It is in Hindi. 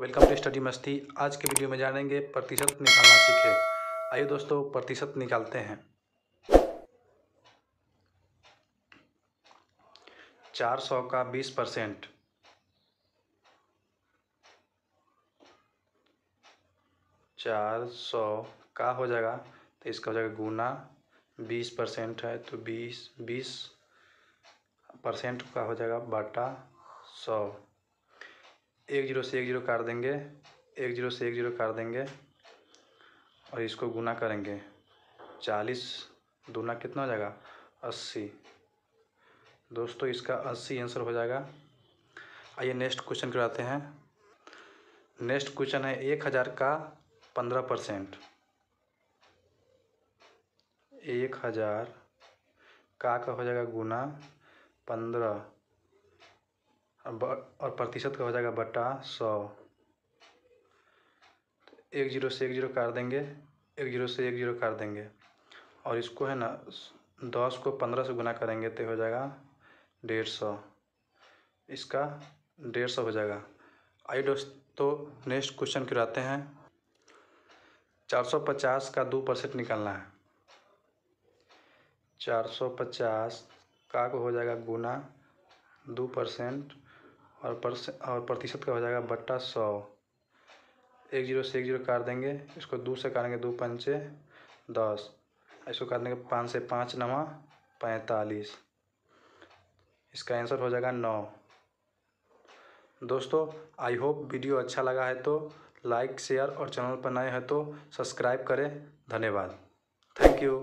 वेलकम टू स्टडी मस्ती। आज के वीडियो में जानेंगे प्रतिशत निकालना सीखे आइए दोस्तों, प्रतिशत निकालते हैं। चार सौ का बीस परसेंट। चार सौ का हो जाएगा तो इसका हो जाएगा गुना बीस परसेंट है तो बीस बीस परसेंट का हो जाएगा बटा सौ। एक ज़ीरो से एक ज़ीरो काट देंगे, एक ज़ीरो से एक ज़ीरो काट देंगे और इसको गुना करेंगे। चालीस दूना कितना हो जाएगा? अस्सी। दोस्तों, इसका अस्सी आंसर हो जाएगा। आइए नेक्स्ट क्वेश्चन कराते हैं। नेक्स्ट क्वेश्चन है, एक हज़ार का पंद्रह परसेंट। एक हज़ार का का हो जाएगा गुना पंद्रह। और प्रतिशत का हो जाएगा बटा सौ। एक ज़ीरो से एक ज़ीरो काट देंगे, एक ज़ीरो से एक ज़ीरो काट देंगे। और इसको है ना, दस को पंद्रह से गुना करेंगे तो हो जाएगा डेढ़ सौ। इसका डेढ़ सौ हो जाएगा। आइए दोस्तों, नेक्स्ट क्वेश्चन कराते हैं। चार सौ पचास का दो परसेंट निकालना है। चार सौ पचास का को हो जाएगा गुना दो परसेंट। और परसे, और प्रतिशत का हो जाएगा बट्टा सौ। एक ज़ीरो से एक ज़ीरो काट देंगे, इसको दो से काटेंगे दो पंचे दस। इसको काटने के पाँच से पाँच नवा पैंतालीस। इसका आंसर हो जाएगा नौ। दोस्तों, आई होप वीडियो अच्छा लगा है तो लाइक, शेयर और चैनल पर नए हैं तो सब्सक्राइब करें। धन्यवाद। Thank you.